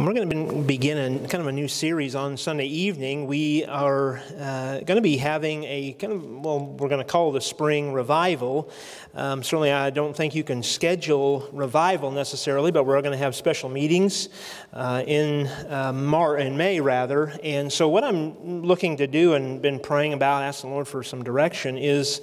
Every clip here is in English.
We're going to begin a, kind of a new series on Sunday evening. We are uh, going to be having a kind of, well, we're going to call a spring revival. Um, certainly, I don't think you can schedule revival necessarily, but we're going to have special meetings uh, in, uh, Mar- in May, rather. And so, what I'm looking to do and been praying about, asking the Lord for some direction, is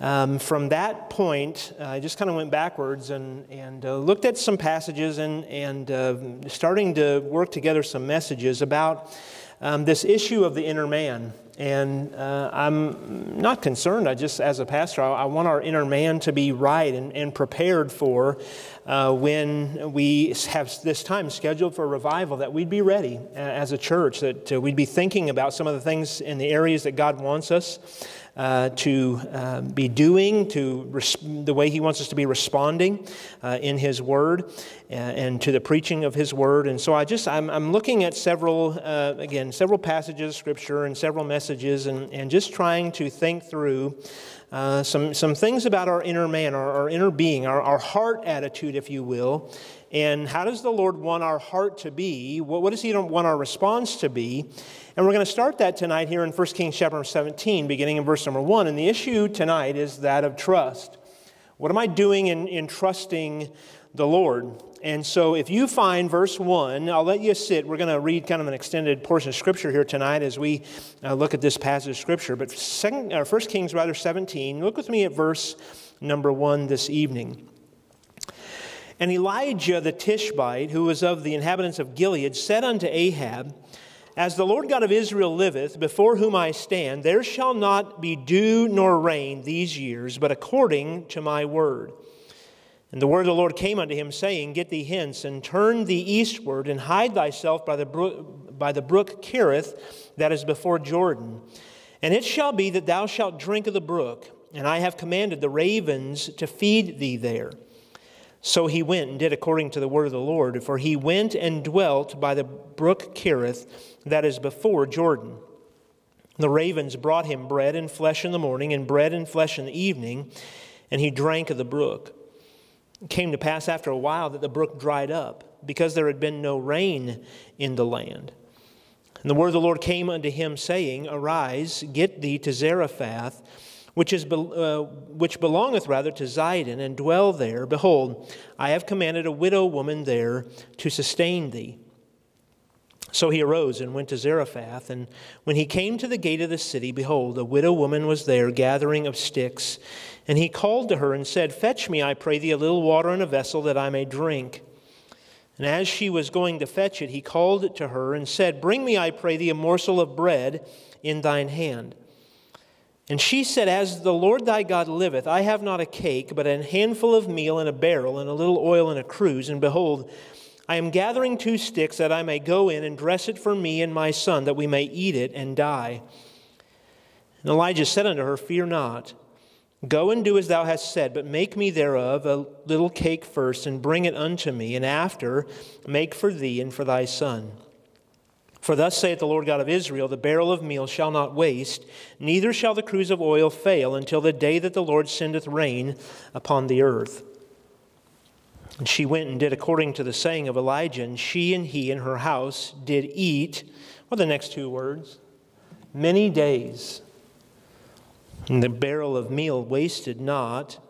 um, from that point, I just kind of went backwards and, and uh, looked at some passages and, and uh, starting to work together some messages about um, this issue of the inner man. And uh, I'm not concerned. I just, as a pastor, I, I, want our inner man to be right and, and prepared for uh, when we have this time scheduled for revival, that we'd be ready uh, as a church, that uh, we'd be thinking about some of the things in the areas that God wants us uh, to uh, be doing, to res- the way He wants us to be responding uh, in His Word uh, and to the preaching of His Word. And so I just, I'm, I'm looking at several, uh, again, several passages of Scripture and several messages and, and just trying to think through. Uh, some, some things about our inner man, our, our inner being, our, our heart attitude, if you will, and how does the Lord want our heart to be? What, what does He want our response to be? And we're going to start that tonight here in 1 Kings chapter 17, beginning in verse number 1. And the issue tonight is that of trust. What am I doing in, in trusting the Lord? And so if you find verse 1, I'll let you sit. We're going to read kind of an extended portion of Scripture here tonight as we uh, look at this passage of Scripture. But second, uh, 1 Kings, rather, 17, look with me at verse number 1 this evening. And Elijah the Tishbite, who was of the inhabitants of Gilead, said unto Ahab, as the Lord God of Israel liveth, before whom I stand, there shall not be dew nor rain these years, but according to my word. And the word of the Lord came unto him, saying, Get thee hence, and turn thee eastward, and hide thyself by the brook, by the brook that is before Jordan. And it shall be that thou shalt drink of the brook, and I have commanded the ravens to feed thee there. So he went and did according to the word of the Lord, for he went and dwelt by the brook Cherith that is before Jordan. The ravens brought him bread and flesh in the morning, and bread and flesh in the evening, and he drank of the brook. Came to pass after a while that the brook dried up, because there had been no rain in the land. And the word of the Lord came unto him, saying, Arise, get thee to Zarephath, which, is, uh, which belongeth rather to Zidon, and dwell there. Behold, I have commanded a widow woman there to sustain thee. So he arose and went to Zarephath. And when he came to the gate of the city, behold, a widow woman was there gathering of sticks. And he called to her and said, Fetch me, I pray thee, a little water in a vessel that I may drink. And as she was going to fetch it, he called to her and said, Bring me, I pray thee, a morsel of bread in thine hand. And she said, As the Lord thy God liveth, I have not a cake, but an handful of meal in a barrel, and a little oil in a cruse. And behold, I am gathering two sticks that I may go in and dress it for me and my son, that we may eat it and die. And Elijah said unto her, Fear not. Go and do as thou hast said, but make me thereof a little cake first, and bring it unto me, and after make for thee and for thy son. For thus saith the Lord God of Israel The barrel of meal shall not waste, neither shall the cruse of oil fail, until the day that the Lord sendeth rain upon the earth. And she went and did according to the saying of Elijah, and she and he and her house did eat. What are the next two words? Many days. And the barrel of meal wasted not,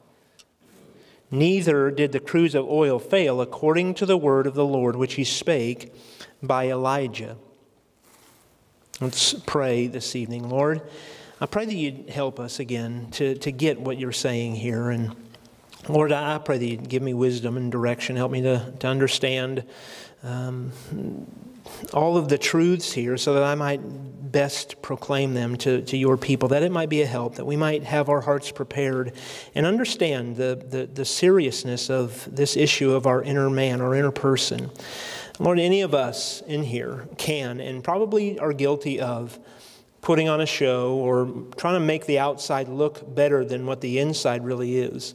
neither did the cruse of oil fail, according to the word of the Lord which he spake by Elijah. Let's pray this evening, Lord. I pray that you'd help us again to, to get what you're saying here. And Lord, I pray that you'd give me wisdom and direction, help me to, to understand um, all of the truths here so that I might best proclaim them to, to your people, that it might be a help, that we might have our hearts prepared and understand the, the, the seriousness of this issue of our inner man, our inner person. Lord, any of us in here can and probably are guilty of putting on a show or trying to make the outside look better than what the inside really is.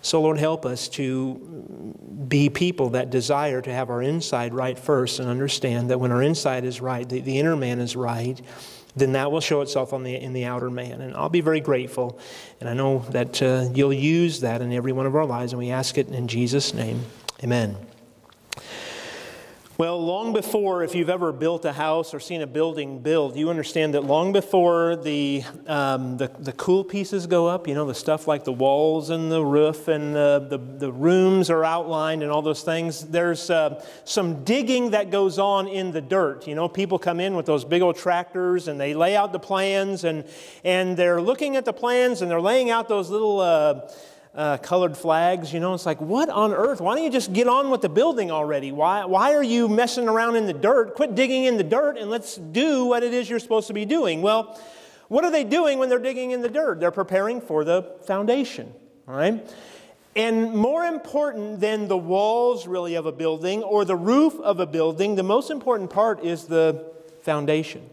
So, Lord, help us to be people that desire to have our inside right first and understand that when our inside is right, the, the inner man is right, then that will show itself on the, in the outer man. And I'll be very grateful. And I know that uh, you'll use that in every one of our lives. And we ask it in Jesus' name. Amen. Well, long before, if you've ever built a house or seen a building build, you understand that long before the, um, the, the, cool pieces go up, you know, the stuff like the walls and the roof and the, the, the rooms are outlined and all those things, there's uh, some digging that goes on in the dirt. You know, people come in with those big old tractors and they lay out the plans and, and they're looking at the plans and they're laying out those little. Uh, uh, colored flags. You know, it's like, what on earth? Why don't you just get on with the building already? Why, why are you messing around in the dirt? Quit digging in the dirt and let's do what it is you're supposed to be doing. Well, what are they doing when they're digging in the dirt? They're preparing for the foundation, right? And more important than the walls, really, of a building or the roof of a building, the most important part is the foundation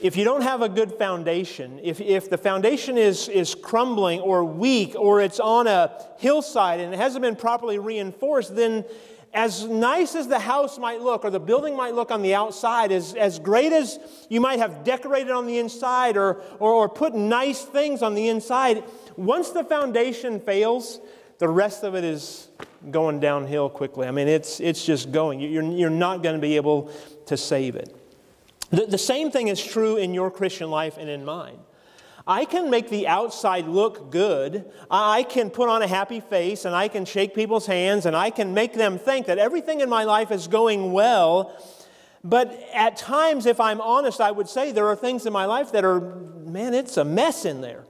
if you don't have a good foundation, if, if the foundation is, is crumbling or weak or it's on a hillside and it hasn't been properly reinforced, then as nice as the house might look or the building might look on the outside, as, as great as you might have decorated on the inside or, or, or put nice things on the inside, once the foundation fails, the rest of it is going downhill quickly. I mean, it's, it's just going. You're, you're not going to be able to save it. The, the same thing is true in your Christian life and in mine. I can make the outside look good. I can put on a happy face and I can shake people's hands and I can make them think that everything in my life is going well. But at times, if I'm honest, I would say there are things in my life that are, man, it's a mess in there.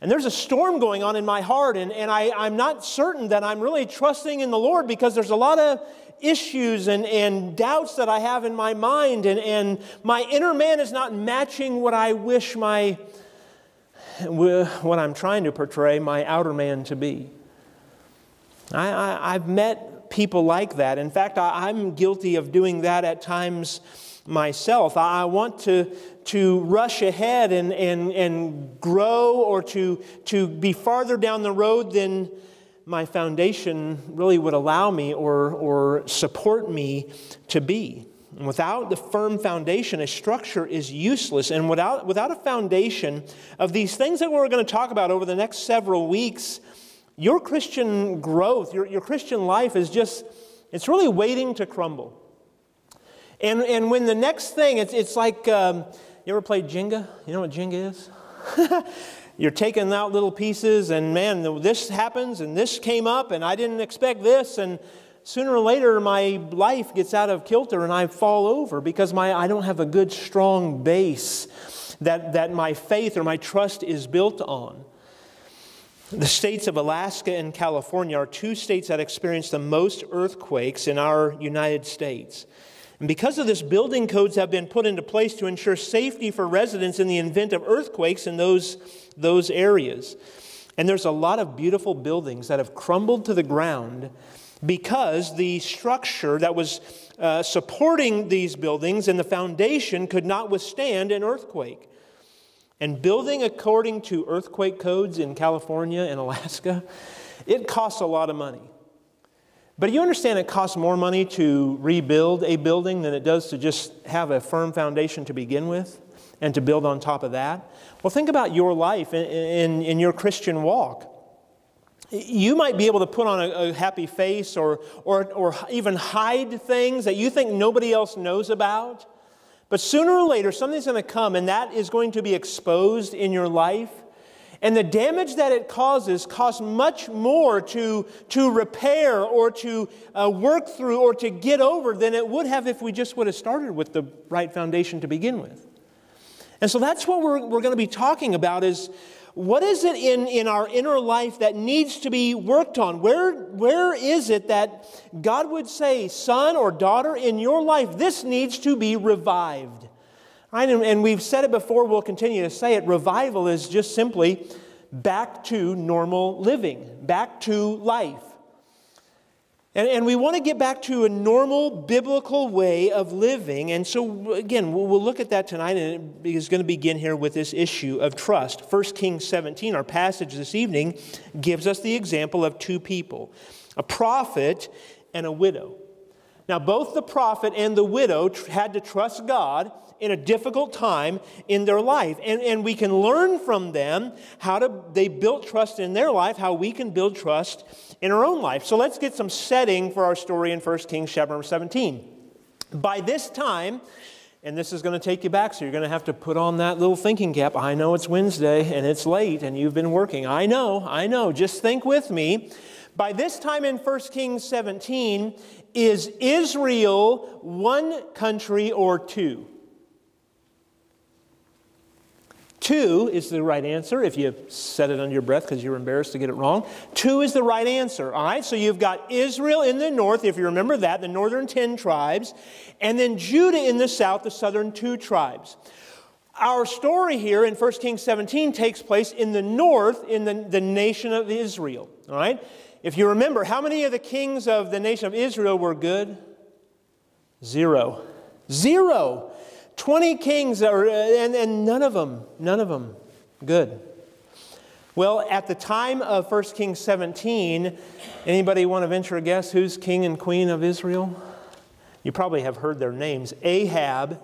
And there's a storm going on in my heart, and, and I, I'm not certain that I'm really trusting in the Lord because there's a lot of issues and, and doubts that I have in my mind, and, and my inner man is not matching what I wish my, what I'm trying to portray my outer man to be. I, have met people like that. In fact, I, I'm guilty of doing that at times myself. I want to, to rush ahead and, and, and grow or to, to be farther down the road than my foundation really would allow me or, or support me to be. And without the firm foundation, a structure is useless. And without, without a foundation of these things that we're going to talk about over the next several weeks, your Christian growth, your, your Christian life is just, it's really waiting to crumble. And, and when the next thing, it's, it's like, um, you ever played Jenga? You know what Jenga is? you're taking out little pieces, and man, this happens, and this came up, and I didn't expect this, and sooner or later my life gets out of kilter and I fall over because my, I don't have a good, strong base that, that my faith or my trust is built on. The states of Alaska and California are two states that experience the most earthquakes in our United States. And because of this, building codes have been put into place to ensure safety for residents in the event of earthquakes in those, those areas. And there's a lot of beautiful buildings that have crumbled to the ground because the structure that was uh, supporting these buildings and the foundation could not withstand an earthquake. And building according to earthquake codes in California and Alaska, it costs a lot of money. But you understand it costs more money to rebuild a building than it does to just have a firm foundation to begin with and to build on top of that? Well, think about your life in, in, in your Christian walk. You might be able to put on a, a happy face or, or, or even hide things that you think nobody else knows about. But sooner or later, something's going to come and that is going to be exposed in your life. And the damage that it causes costs much more to, to repair or to uh, work through or to get over than it would have if we just would have started with the right foundation to begin with. And so that's what we're, we're going to be talking about is what is it in, in our inner life that needs to be worked on? Where, where is it that God would say, son or daughter, in your life, this needs to be revived? And we've said it before, we'll continue to say it. Revival is just simply back to normal living, back to life. And, and we want to get back to a normal biblical way of living. And so, again, we'll, we'll look at that tonight, and it is going to begin here with this issue of trust. 1 Kings 17, our passage this evening, gives us the example of two people a prophet and a widow. Now, both the prophet and the widow had to trust God in a difficult time in their life. And, and we can learn from them how to, they built trust in their life, how we can build trust in our own life. So let's get some setting for our story in 1 Kings chapter 17. By this time, and this is going to take you back, so you're going to have to put on that little thinking cap. I know it's Wednesday and it's late and you've been working. I know, I know. Just think with me. By this time in 1 Kings 17, is Israel one country or two? Two is the right answer if you said it under your breath because you're embarrassed to get it wrong. Two is the right answer. All right, so you've got Israel in the north, if you remember that, the northern 10 tribes, and then Judah in the south, the southern two tribes. Our story here in 1 Kings 17 takes place in the north, in the, the nation of Israel. All right, if you remember, how many of the kings of the nation of Israel were good? Zero. Zero. 20 kings, are, and, and none of them, none of them good. Well, at the time of 1 Kings 17, anybody want to venture a guess who's king and queen of Israel? You probably have heard their names Ahab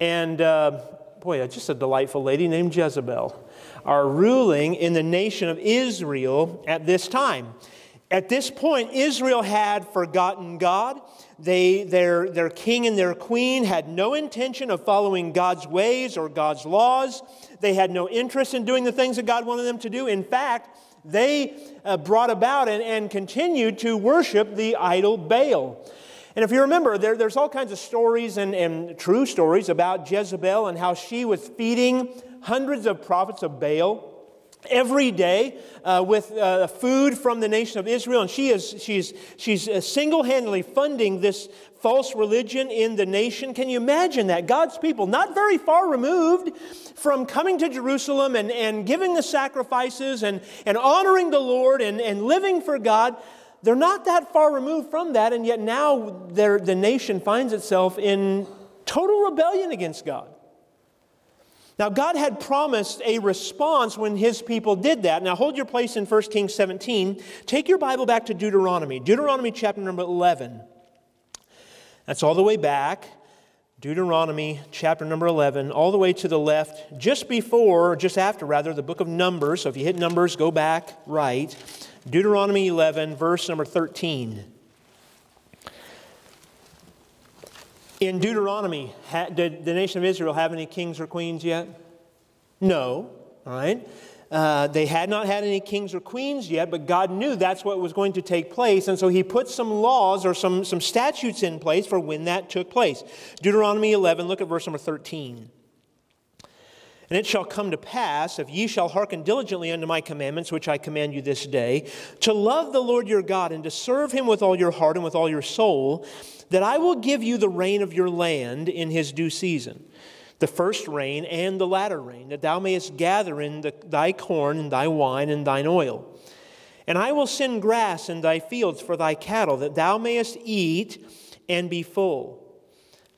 and, uh, boy, just a delightful lady named Jezebel are ruling in the nation of Israel at this time. At this point, Israel had forgotten God. They, their, their king and their queen had no intention of following God's ways or God's laws. They had no interest in doing the things that God wanted them to do. In fact, they uh, brought about and, and continued to worship the idol Baal. And if you remember, there, there's all kinds of stories and, and true stories about Jezebel and how she was feeding hundreds of prophets of Baal every day uh, with uh, food from the nation of Israel. And she is, she's, she's uh, single handedly funding this false religion in the nation. Can you imagine that? God's people, not very far removed from coming to Jerusalem and, and giving the sacrifices and, and honoring the Lord and, and living for God. They're not that far removed from that, and yet now the nation finds itself in total rebellion against God. Now, God had promised a response when his people did that. Now, hold your place in 1 Kings 17. Take your Bible back to Deuteronomy, Deuteronomy chapter number 11. That's all the way back. Deuteronomy chapter number 11, all the way to the left, just before, or just after rather, the book of Numbers. So if you hit Numbers, go back right. Deuteronomy 11, verse number 13. In Deuteronomy, did the nation of Israel have any kings or queens yet? No, all right? Uh, they had not had any kings or queens yet, but God knew that's what was going to take place. And so he put some laws or some, some statutes in place for when that took place. Deuteronomy 11, look at verse number 13. And it shall come to pass, if ye shall hearken diligently unto my commandments, which I command you this day, to love the Lord your God and to serve him with all your heart and with all your soul, that I will give you the rain of your land in his due season, the first rain and the latter rain, that thou mayest gather in the, thy corn and thy wine and thine oil. And I will send grass in thy fields for thy cattle, that thou mayest eat and be full.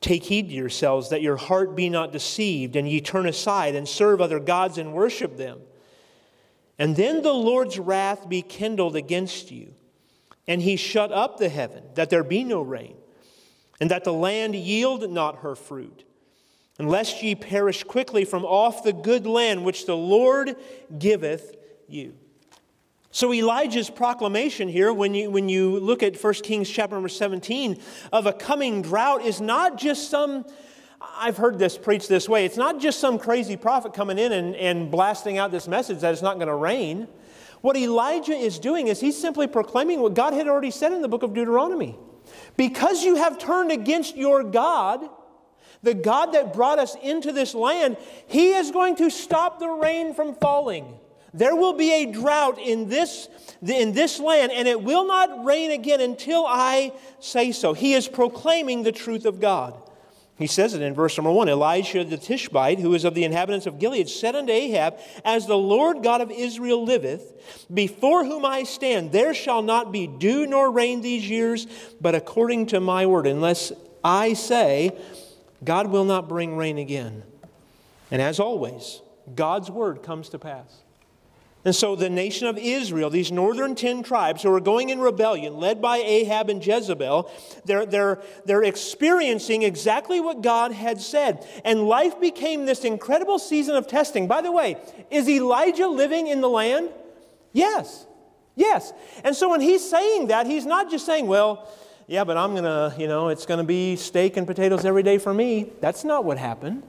Take heed to yourselves that your heart be not deceived, and ye turn aside and serve other gods and worship them. And then the Lord's wrath be kindled against you, and he shut up the heaven, that there be no rain and that the land yield not her fruit, unless ye perish quickly from off the good land which the Lord giveth you. So Elijah's proclamation here, when you, when you look at 1 Kings chapter number 17, of a coming drought is not just some, I've heard this preached this way, it's not just some crazy prophet coming in and, and blasting out this message that it's not going to rain. What Elijah is doing is he's simply proclaiming what God had already said in the book of Deuteronomy. Because you have turned against your God, the God that brought us into this land, He is going to stop the rain from falling. There will be a drought in this, in this land, and it will not rain again until I say so. He is proclaiming the truth of God. He says it in verse number one Elijah the Tishbite, who is of the inhabitants of Gilead, said unto Ahab, As the Lord God of Israel liveth, before whom I stand, there shall not be dew nor rain these years, but according to my word, unless I say, God will not bring rain again. And as always, God's word comes to pass. And so the nation of Israel, these northern ten tribes who are going in rebellion, led by Ahab and Jezebel, they're, they're, they're experiencing exactly what God had said. And life became this incredible season of testing. By the way, is Elijah living in the land? Yes. Yes. And so when he's saying that, he's not just saying, well, yeah, but I'm going to, you know, it's going to be steak and potatoes every day for me. That's not what happened.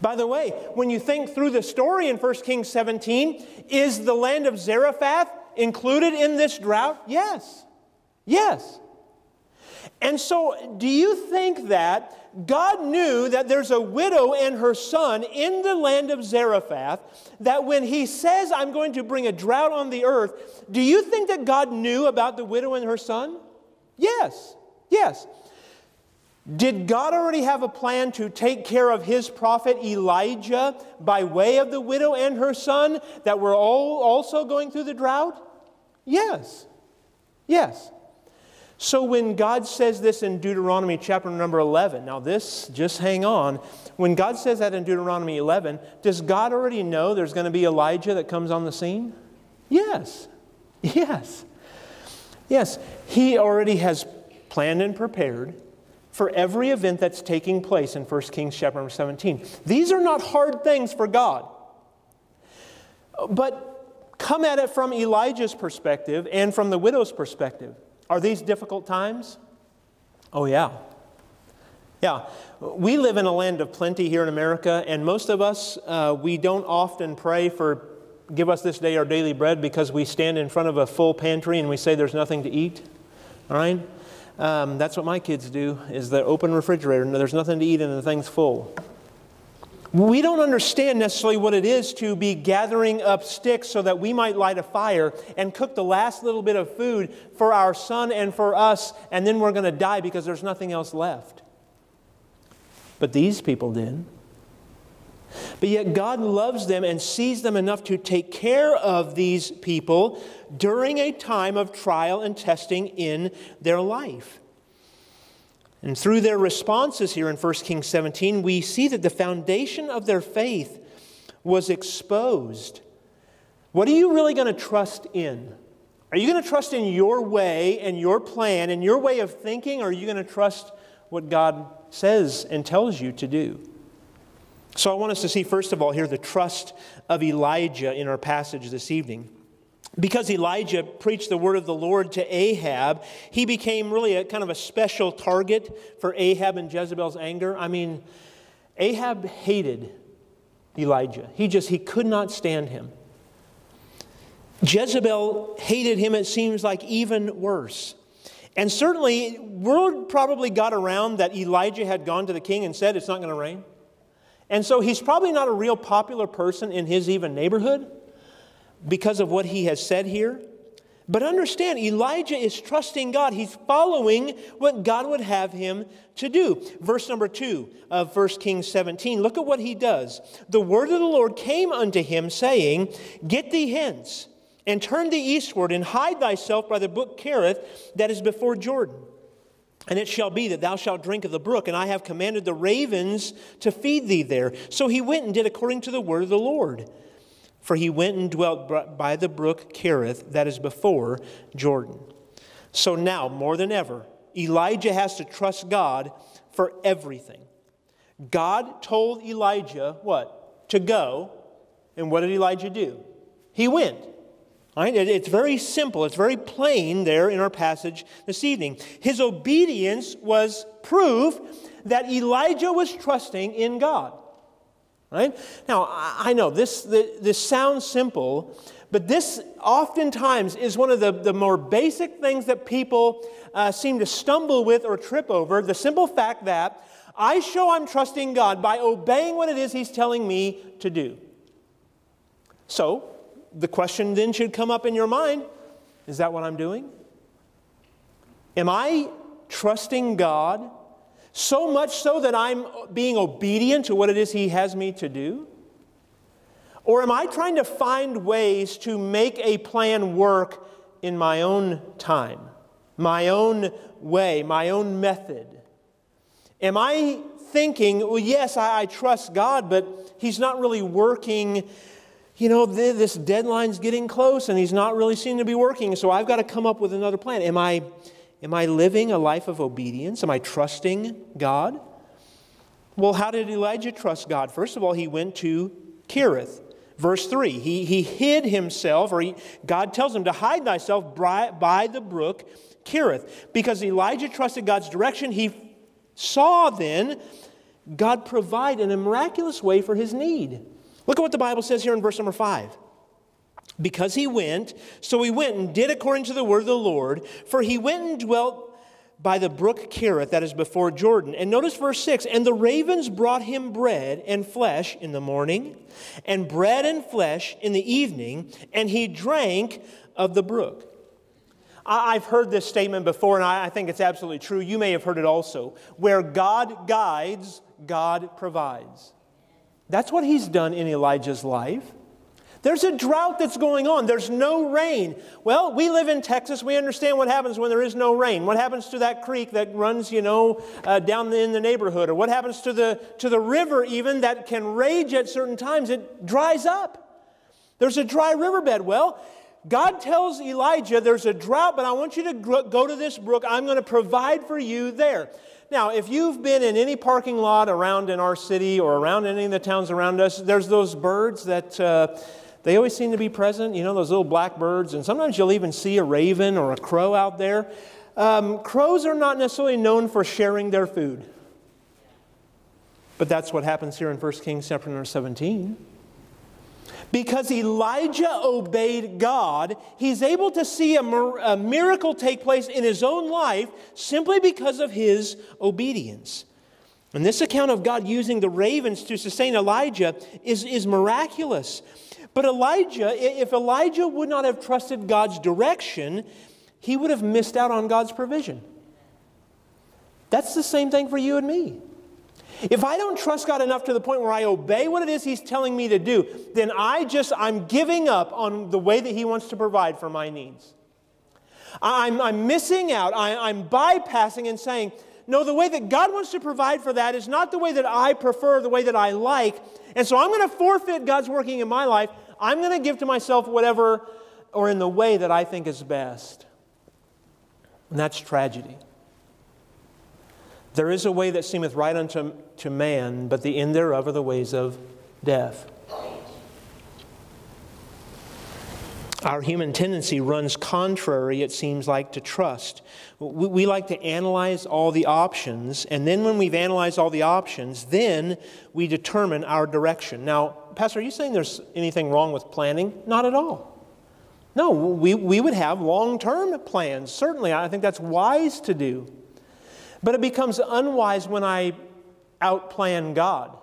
By the way, when you think through the story in 1 Kings 17, is the land of Zarephath included in this drought? Yes. Yes. And so, do you think that God knew that there's a widow and her son in the land of Zarephath, that when he says, I'm going to bring a drought on the earth, do you think that God knew about the widow and her son? Yes. Yes. Did God already have a plan to take care of his prophet Elijah by way of the widow and her son that were all also going through the drought? Yes. Yes. So when God says this in Deuteronomy chapter number 11, now this, just hang on. When God says that in Deuteronomy 11, does God already know there's going to be Elijah that comes on the scene? Yes. Yes. Yes. He already has planned and prepared for every event that's taking place in 1 Kings chapter 17. These are not hard things for God. But come at it from Elijah's perspective and from the widow's perspective. Are these difficult times? Oh, yeah. Yeah. We live in a land of plenty here in America, and most of us, uh, we don't often pray for give us this day our daily bread because we stand in front of a full pantry and we say there's nothing to eat. All right? Um, that's what my kids do, is the open refrigerator and there's nothing to eat and the thing's full. We don't understand necessarily what it is to be gathering up sticks so that we might light a fire and cook the last little bit of food for our son and for us, and then we're going to die because there's nothing else left. But these people did. But yet, God loves them and sees them enough to take care of these people during a time of trial and testing in their life. And through their responses here in 1 Kings 17, we see that the foundation of their faith was exposed. What are you really going to trust in? Are you going to trust in your way and your plan and your way of thinking, or are you going to trust what God says and tells you to do? So I want us to see, first of all, here the trust of Elijah in our passage this evening. Because Elijah preached the word of the Lord to Ahab, he became really a kind of a special target for Ahab and Jezebel's anger. I mean, Ahab hated Elijah. He just he could not stand him. Jezebel hated him, it seems like even worse. And certainly, word probably got around that Elijah had gone to the king and said, It's not going to rain. And so he's probably not a real popular person in his even neighborhood because of what he has said here. But understand, Elijah is trusting God. He's following what God would have him to do. Verse number two of 1 Kings 17, look at what he does. The word of the Lord came unto him, saying, Get thee hence, and turn thee eastward, and hide thyself by the brook Kerith that is before Jordan. And it shall be that thou shalt drink of the brook, and I have commanded the ravens to feed thee there. So he went and did according to the word of the Lord. For he went and dwelt by the brook Kerith that is before Jordan. So now, more than ever, Elijah has to trust God for everything. God told Elijah what? To go. And what did Elijah do? He went. It's very simple, it's very plain there in our passage this evening. His obedience was proof that Elijah was trusting in God. Right? Now, I know this, this sounds simple, but this oftentimes is one of the, the more basic things that people uh, seem to stumble with or trip over. The simple fact that I show I'm trusting God by obeying what it is He's telling me to do. So, the question then should come up in your mind is that what I'm doing? Am I trusting God so much so that I'm being obedient to what it is He has me to do? Or am I trying to find ways to make a plan work in my own time, my own way, my own method? Am I thinking, well, yes, I, I trust God, but He's not really working you know, this deadline's getting close and he's not really seeming to be working, so I've got to come up with another plan. Am I, am I living a life of obedience? Am I trusting God? Well, how did Elijah trust God? First of all, he went to Kerith. Verse 3 he, he hid himself, or he, God tells him to hide thyself by, by the brook Kerith. Because Elijah trusted God's direction, he saw then God provide in a miraculous way for his need. Look at what the Bible says here in verse number 5 because he went, so he went and did according to the word of the Lord, for he went and dwelt by the brook Kerith, that is before Jordan. And notice verse 6 And the ravens brought him bread and flesh in the morning, and bread and flesh in the evening, and he drank of the brook. I've heard this statement before, and I think it's absolutely true. You may have heard it also. Where God guides, God provides. That's what he's done in Elijah's life. There's a drought that's going on. There's no rain. Well, we live in Texas. We understand what happens when there is no rain. What happens to that creek that runs, you know, uh, down in the neighborhood? Or what happens to the, to the river, even that can rage at certain times? It dries up. There's a dry riverbed. Well, God tells Elijah, There's a drought, but I want you to go to this brook. I'm going to provide for you there. Now, if you've been in any parking lot around in our city or around any of the towns around us, there's those birds that. Uh, they always seem to be present, you know, those little blackbirds, and sometimes you'll even see a raven or a crow out there. Um, crows are not necessarily known for sharing their food. But that's what happens here in 1 Kings chapter number 17. Because Elijah obeyed God, he's able to see a, a miracle take place in his own life simply because of his obedience. And this account of God using the ravens to sustain Elijah is, is miraculous. But Elijah, if Elijah would not have trusted God's direction, he would have missed out on God's provision. That's the same thing for you and me. If I don't trust God enough to the point where I obey what it is He's telling me to do, then I just, I'm giving up on the way that He wants to provide for my needs. I'm, I'm missing out. I, I'm bypassing and saying, no, the way that God wants to provide for that is not the way that I prefer, the way that I like. And so I'm going to forfeit God's working in my life. I'm going to give to myself whatever or in the way that I think is best. And that's tragedy. There is a way that seemeth right unto to man, but the end thereof are the ways of death. Our human tendency runs contrary, it seems like, to trust. We, we, like to analyze all the options, and then when we've analyzed all the options, then we determine our direction. Now, Pastor, are you saying there's anything wrong with planning? Not at all. No, we, we would have long term plans. Certainly, I think that's wise to do. But it becomes unwise when I outplan God.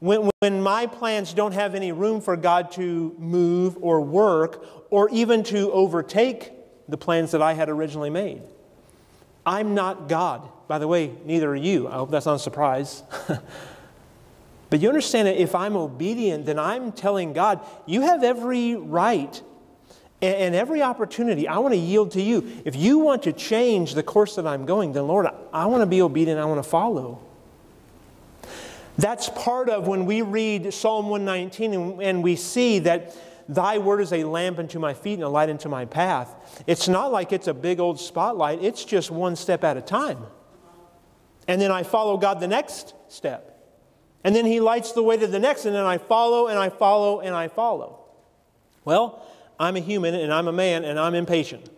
When, when my plans don't have any room for God to move or work or even to overtake the plans that I had originally made. I'm not God. By the way, neither are you. I hope that's not a surprise. but you understand that if I'm obedient, then I'm telling God, you have every right and every opportunity. I want to yield to you. If you want to change the course that I'm going, then Lord, I want to be obedient. I want to follow. That's part of when we read Psalm 119 and, we see that Thy word is a lamp unto my feet and a light unto my path. It's not like it's a big old spotlight, it's just one step at a time. And then I follow God the next step. And then He lights the way to the next, and then I follow and I follow and I follow. Well, I'm a human and I'm a man and I'm impatient.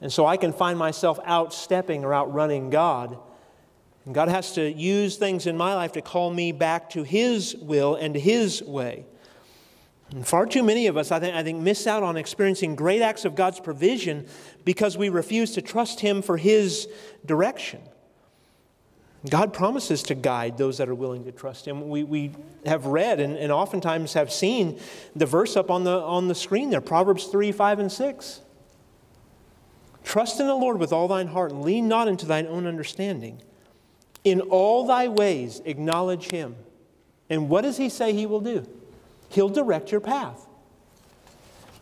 And so I can find myself outstepping or outrunning God God has to use things in my life to call me back to His will and His way. And far too many of us, I think, I think, miss out on experiencing great acts of God's provision because we refuse to trust Him for His direction. God promises to guide those that are willing to trust Him. We, we have read and, and oftentimes have seen the verse up on the, on the screen there Proverbs 3, 5, and 6. Trust in the Lord with all thine heart and lean not into thine own understanding. In all thy ways, acknowledge him. And what does he say he will do? He'll direct your path.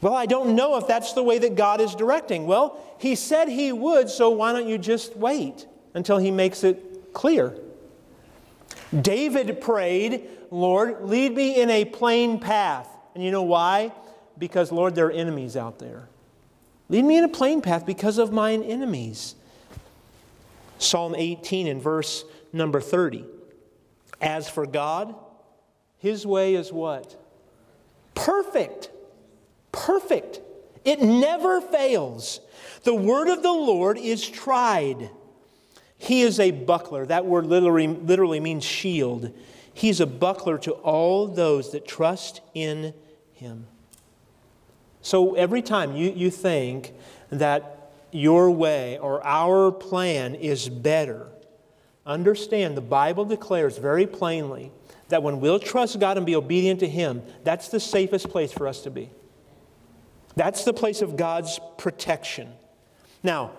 Well, I don't know if that's the way that God is directing. Well, he said he would, so why don't you just wait until he makes it clear? David prayed, Lord, lead me in a plain path. And you know why? Because, Lord, there are enemies out there. Lead me in a plain path because of mine enemies. Psalm 18 in verse number 30. As for God, his way is what? Perfect. Perfect. It never fails. The word of the Lord is tried. He is a buckler. That word literally, literally means shield. He's a buckler to all those that trust in him. So every time you, you think that your way or our plan is better, understand the Bible declares very plainly that when we'll trust God and be obedient to Him, that's the safest place for us to be. That's the place of God's protection. Now,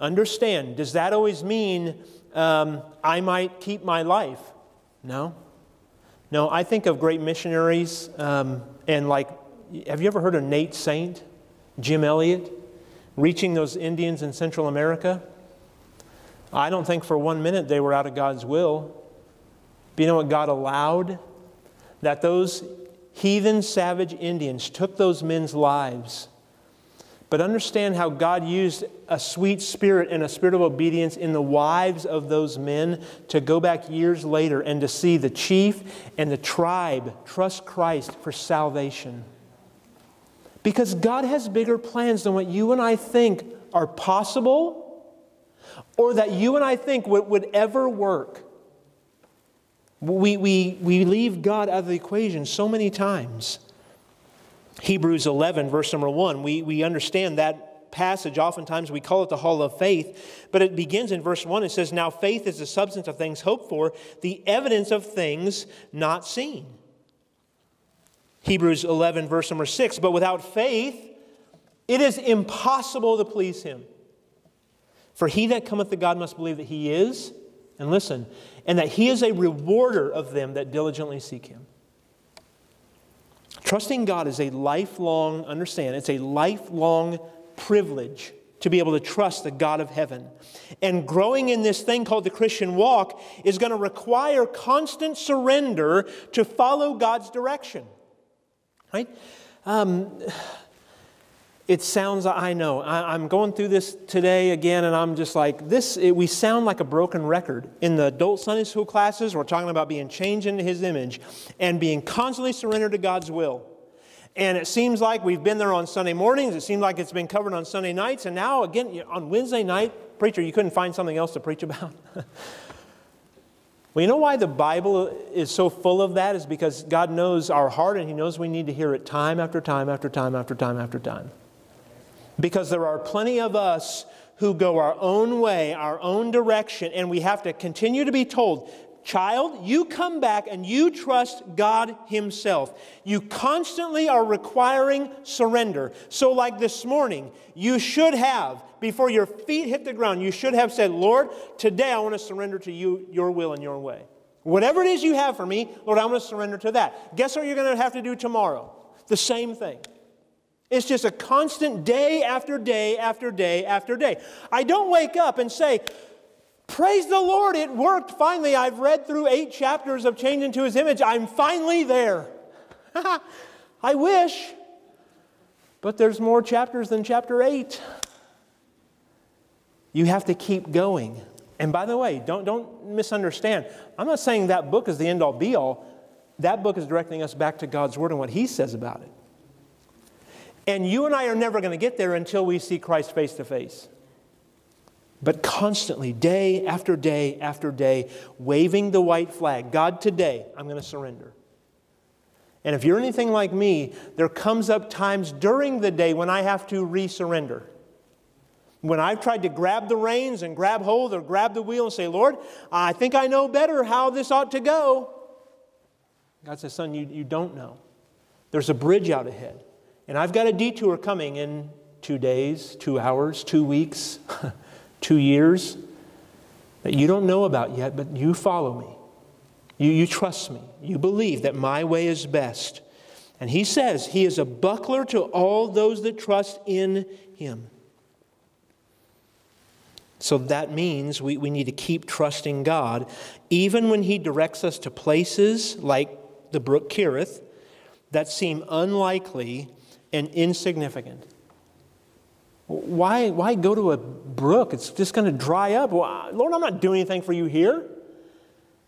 understand, does that always mean um, I might keep my life? No. No, I think of great missionaries um, and like, have you ever heard of Nate Saint, Jim Elliot, reaching those Indians in Central America? I don't think for one minute they were out of God's will. But you know what God allowed? That those heathen, savage Indians took those men's lives. But understand how God used a sweet spirit and a spirit of obedience in the wives of those men to go back years later and to see the chief and the tribe trust Christ for salvation. Because God has bigger plans than what you and I think are possible or that you and I think would, would ever work. We, we, we leave God out of the equation so many times. Hebrews 11, verse number 1, we, we understand that passage. Oftentimes we call it the hall of faith, but it begins in verse 1. It says, Now faith is the substance of things hoped for, the evidence of things not seen. Hebrews 11, verse number 6, But without faith, it is impossible to please him. For he that cometh to God must believe that he is, and listen, and that He is a rewarder of them that diligently seek Him. Trusting God is a lifelong, understand, it's a lifelong privilege to be able to trust the God of heaven. And growing in this thing called the Christian walk is going to require constant surrender to follow God's direction. Right? Um, it sounds, I know, I, am going through this today again, and I'm just like, this, it, we sound like a broken record. In the adult Sunday school classes, we're talking about being changed into His image and being constantly surrendered to God's will. And it seems like we've been there on Sunday mornings, it seems like it's been covered on Sunday nights, and now again on Wednesday night, preacher, you couldn't find something else to preach about? Well, you know why the Bible is so full of that? Is because God knows our heart and He knows we need to hear it time after time after time after time after time. Because there are plenty of us who go our own way, our own direction, and we have to continue to be told, Child, you come back and you trust God Himself. You constantly are requiring surrender. So, like this morning, you should have, before your feet hit the ground, you should have said, Lord, today I want to surrender to you, your will and your way. Whatever it is you have for me, Lord, I want to surrender to that. Guess what you're going to have to do tomorrow? The same thing. It's just a constant day after day after day after day. I don't wake up and say, Praise the Lord, it worked. Finally, I've read through eight chapters of Change into His Image. I'm finally there. I wish. But there's more chapters than chapter eight. You have to keep going. And by the way, don't, don't misunderstand. I'm not saying that book is the end all be all. That book is directing us back to God's Word and what He says about it. And you and I are never going to get there until we see Christ face to face. But constantly, day after day after day, waving the white flag God, today, I'm going to surrender. And if you're anything like me, there comes up times during the day when I have to resurrender. When I've tried to grab the reins and grab hold or grab the wheel and say, Lord, I think I know better how this ought to go. God says, Son, you, you don't know. There's a bridge out ahead. And I've got a detour coming in two days, two hours, two weeks, two years that you don't know about yet, but you follow me. You, you trust me. You believe that my way is best. And he says he is a buckler to all those that trust in him. So that means we, we need to keep trusting God, even when he directs us to places like the brook Kerith that seem unlikely and insignificant. Why, why go to a brook? It's just going to dry up. Well, Lord, I'm not doing anything for you here.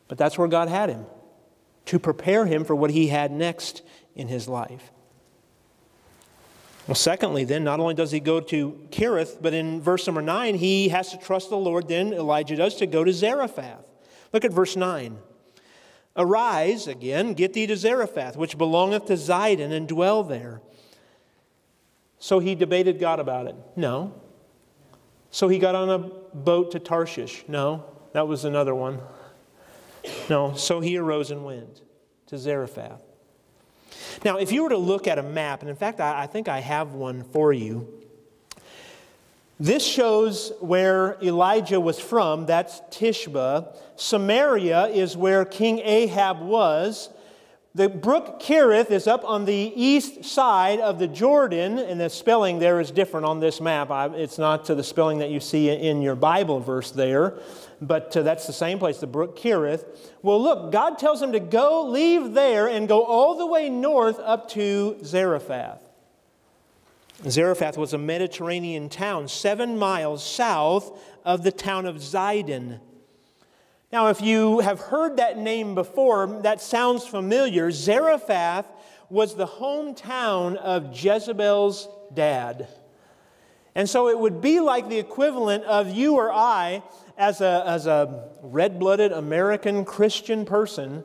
But that's where God had him to prepare him for what he had next in his life. Well, secondly, then, not only does he go to Kerith, but in verse number 9, he has to trust the Lord, then, Elijah does, to go to Zarephath. Look at verse 9. Arise, again, get thee to Zarephath, which belongeth to Zidon, and dwell there. So he debated God about it? No. So he got on a boat to Tarshish? No. That was another one. No. So he arose and went to Zarephath. Now, if you were to look at a map, and in fact, I, I think I have one for you, this shows where Elijah was from. That's Tishba. Samaria is where King Ahab was. The brook Kerith is up on the east side of the Jordan, and the spelling there is different on this map. It's not to the spelling that you see in your Bible verse there, but uh, that's the same place, the brook Kerith. Well, look, God tells him to go, leave there, and go all the way north up to Zarephath. Zarephath was a Mediterranean town, seven miles south of the town of Zidon. Now, if you have heard that name before, that sounds familiar. Zarephath was the hometown of Jezebel's dad. And so it would be like the equivalent of you or I, as a, as a red blooded American Christian person,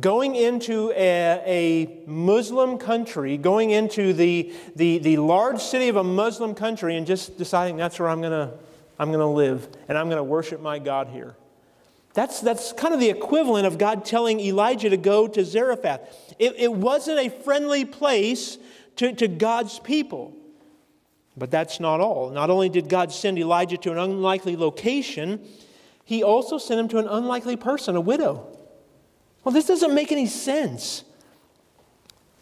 going into a, a, Muslim country, going into the, the, the large city of a Muslim country, and just deciding that's where I'm going to I'm going to live and I'm going to worship my God here. That's, that's kind of the equivalent of God telling Elijah to go to Zarephath. It, it wasn't a friendly place to, to God's people. But that's not all. Not only did God send Elijah to an unlikely location, he also sent him to an unlikely person, a widow. Well, this doesn't make any sense.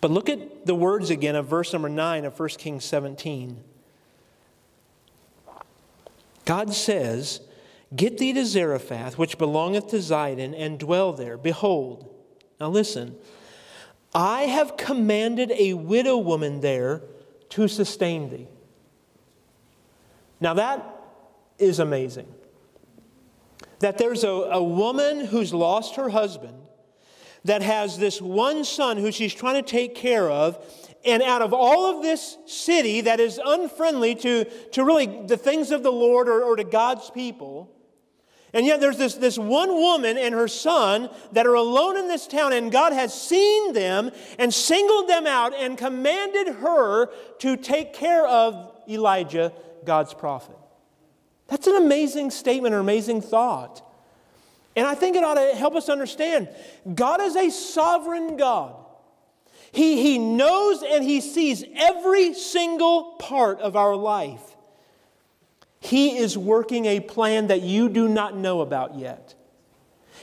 But look at the words again of verse number 9 of 1 Kings 17. God says, Get thee to Zarephath, which belongeth to Zidon, and dwell there. Behold, now listen, I have commanded a widow woman there to sustain thee. Now that is amazing. That there's a, a woman who's lost her husband, that has this one son who she's trying to take care of, and out of all of this city that is unfriendly to, to really the things of the Lord or, or to God's people, and yet there's this, this one woman and her son that are alone in this town, and God has seen them and singled them out and commanded her to take care of Elijah, God's prophet. That's an amazing statement, an amazing thought. And I think it ought to help us understand God is a sovereign God. He, he knows and He sees every single part of our life. He is working a plan that you do not know about yet.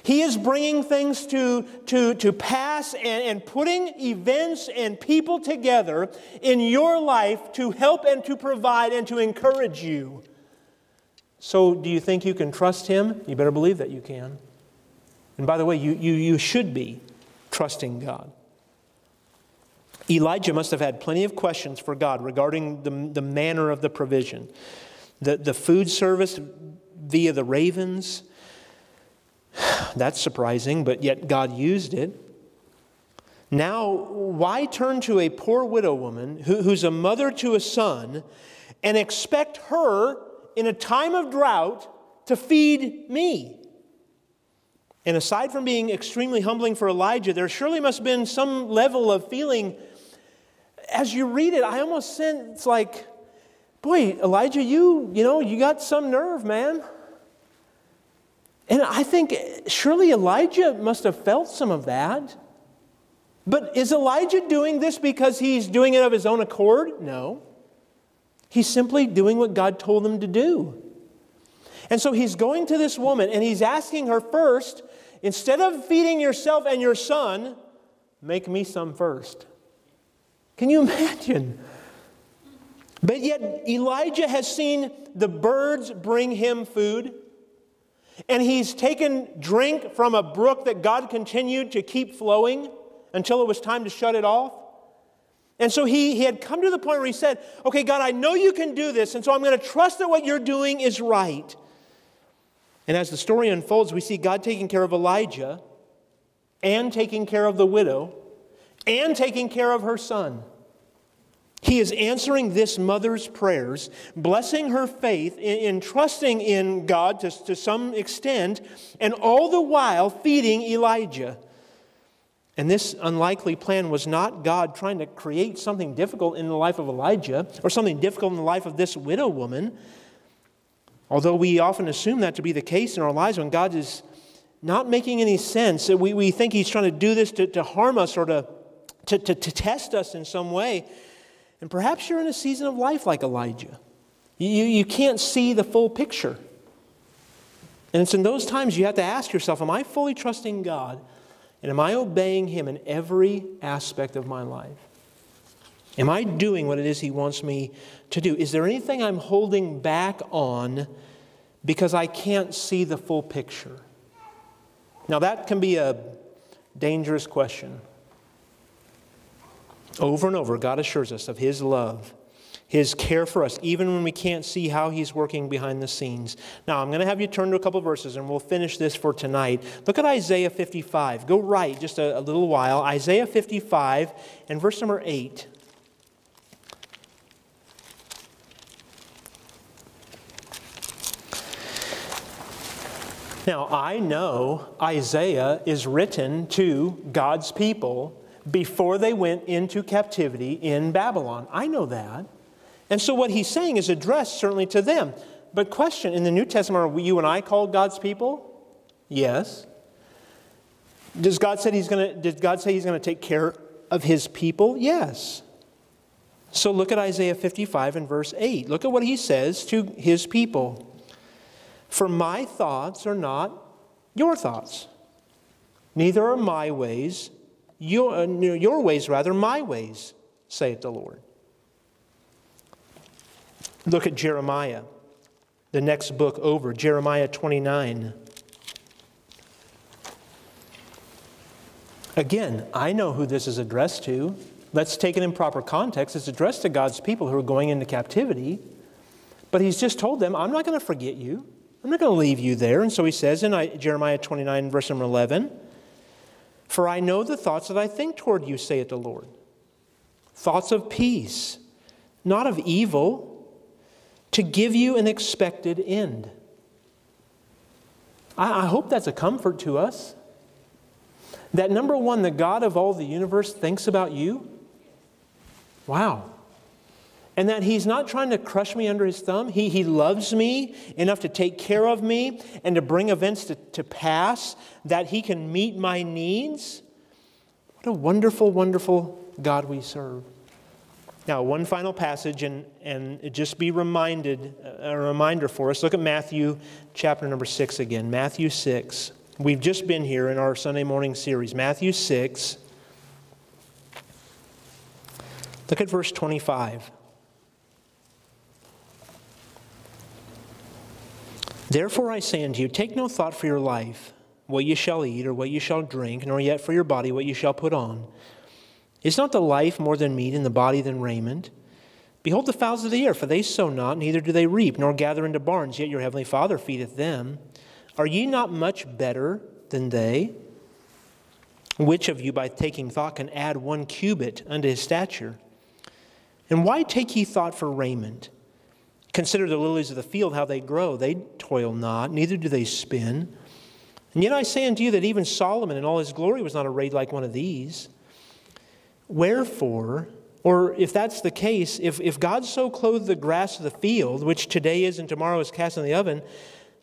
He is bringing things to, to, to pass and, and putting events and people together in your life to help and to provide and to encourage you. So, do you think you can trust Him? You better believe that you can. And by the way, you, you, you should be trusting God. Elijah must have had plenty of questions for God regarding the, the manner of the provision the, the food service via the ravens. That's surprising, but yet God used it. Now, why turn to a poor widow woman who, who's a mother to a son and expect her in a time of drought to feed me? And aside from being extremely humbling for Elijah, there surely must have been some level of feeling. As you read it, I almost sense like, boy, Elijah, you, you know, you got some nerve, man. And I think surely Elijah must have felt some of that. But is Elijah doing this because he's doing it of his own accord? No. He's simply doing what God told him to do. And so he's going to this woman and he's asking her first, instead of feeding yourself and your son, make me some first. Can you imagine? But yet, Elijah has seen the birds bring him food, and he's taken drink from a brook that God continued to keep flowing until it was time to shut it off. And so he, he had come to the point where he said, Okay, God, I know you can do this, and so I'm going to trust that what you're doing is right. And as the story unfolds, we see God taking care of Elijah and taking care of the widow and taking care of her son. He is answering this mother's prayers, blessing her faith, in, in, trusting in God to, to some extent, and all the while feeding Elijah. And this unlikely plan was not God trying to create something difficult in the life of Elijah or something difficult in the life of this widow woman. Although we often assume that to be the case in our lives when God is not making any sense, we, we think He's trying to do this to, to harm us or to, to, to, to test us in some way. And perhaps you're in a season of life like Elijah. You, you can't see the full picture. And it's in those times you have to ask yourself Am I fully trusting God? And am I obeying Him in every aspect of my life? Am I doing what it is He wants me to do? Is there anything I'm holding back on because I can't see the full picture? Now, that can be a dangerous question. Over and over, God assures us of His love, His care for us, even when we can't see how He's working behind the scenes. Now, I'm going to have you turn to a couple verses and we'll finish this for tonight. Look at Isaiah 55. Go right just a, a little while. Isaiah 55 and verse number 8. Now, I know Isaiah is written to God's people before they went into captivity in Babylon. I know that. And so what he's saying is addressed certainly to them. But question, in the New Testament, are you and I called God's people? Yes. Does God say he's to did God say he's to take care of his people? Yes. So look at Isaiah 55 and verse 8. Look at what he says to his people. For my thoughts are not your thoughts. Neither are my ways your, uh, your ways, rather, my ways, saith the Lord. Look at Jeremiah, the next book over, Jeremiah 29. Again, I know who this is addressed to. Let's take it in proper context. It's addressed to God's people who are going into captivity. But he's just told them, I'm not going to forget you. I'm not going to leave you there. And so he says in Jeremiah 29, verse number 11, for I know the thoughts that I think toward you, saith the Lord. Thoughts of peace, not of evil, to give you an expected end. I, I hope that's a comfort to us. That number one, the God of all the universe thinks about you. Wow and that He's not trying to crush me under His thumb. He, he loves me enough to take care of me and to bring events to, to pass that He can meet my needs. What a wonderful, wonderful God we serve. Now, one final passage, and, and just be reminded, a reminder for us. Look at Matthew chapter number 6 again. Matthew 6. We've just been here in our Sunday morning series. Matthew 6. Look at verse 25. Therefore I say unto you, take no thought for your life, what you shall eat or what you shall drink, nor yet for your body what you shall put on. Is not the life more than meat, and the body than raiment? Behold the fowls of the air, for they sow not, neither do they reap, nor gather into barns, yet your heavenly Father feedeth them. Are ye not much better than they? Which of you, by taking thought, can add one cubit unto his stature? And why take ye thought for raiment? Consider the lilies of the field, how they grow. They toil not, neither do they spin. And yet I say unto you that even Solomon in all his glory was not arrayed like one of these. Wherefore, or if that's the case, if, if God so clothed the grass of the field, which today is and tomorrow is cast in the oven,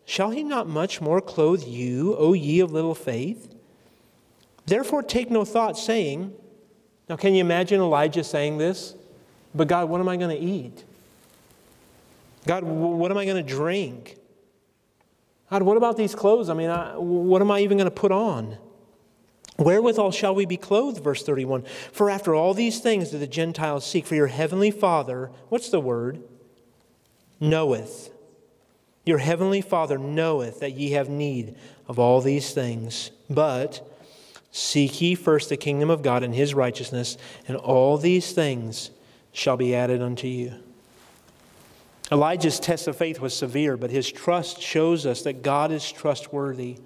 shall he not much more clothe you, O ye of little faith? Therefore take no thought, saying, Now can you imagine Elijah saying this? But God, what am I going to eat? God, what am I going to drink? God, what about these clothes? I mean, I, what am I even going to put on? Wherewithal shall we be clothed? Verse 31. For after all these things do the Gentiles seek, for your heavenly Father, what's the word? Knoweth. Your heavenly Father knoweth that ye have need of all these things. But seek ye first the kingdom of God and his righteousness, and all these things shall be added unto you. Elijah's test of faith was severe, but his trust shows us that God is trustworthy.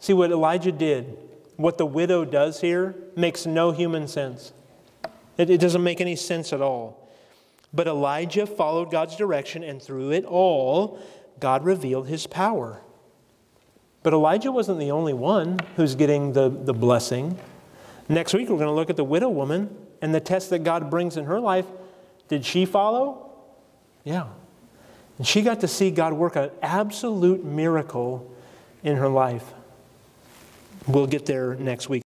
See what Elijah did? what the widow does here makes no human sense. It, it doesn't make any sense at all. But Elijah followed God's direction, and through it all, God revealed his power. But Elijah wasn't the only one who's getting the, the blessing. Next week, we're going to look at the widow woman and the test that God brings in her life. Did she follow? Yeah. And she got to see God work an absolute miracle in her life. We'll get there next week.